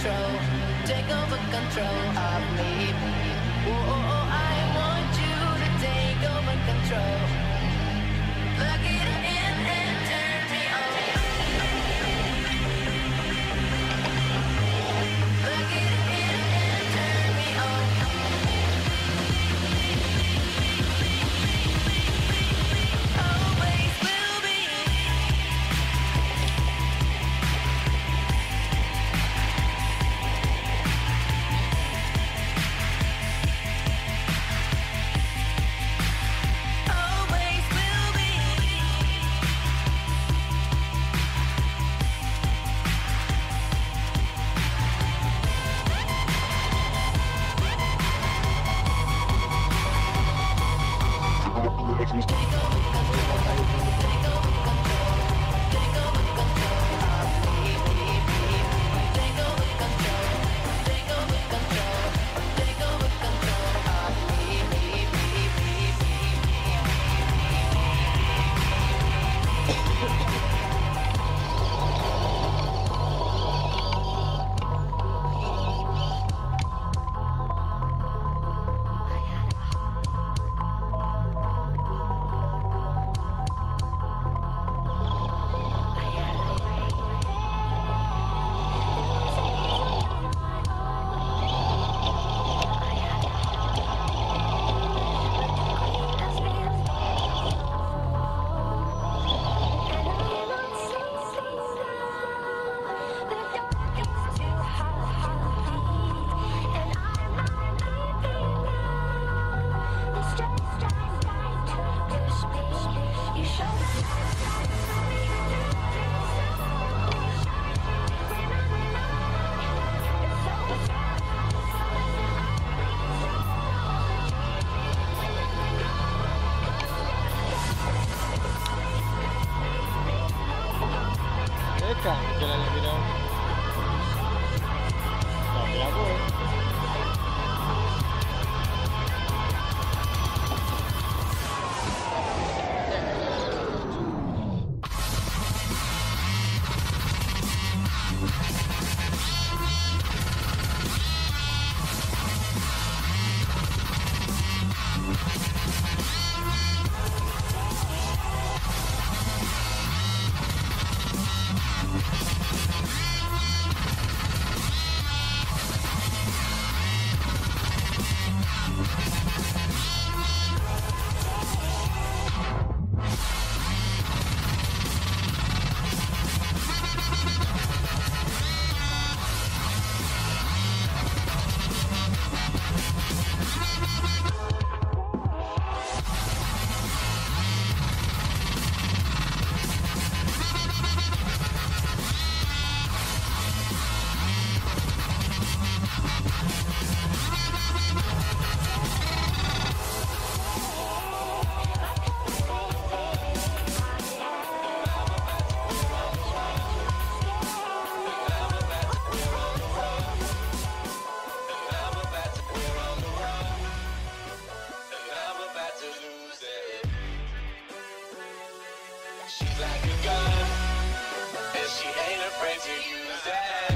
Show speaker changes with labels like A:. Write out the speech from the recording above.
A: control, take over control of me. Oh, oh, oh I want you to take over control. Like
B: She's like a gun, and she ain't afraid to use that.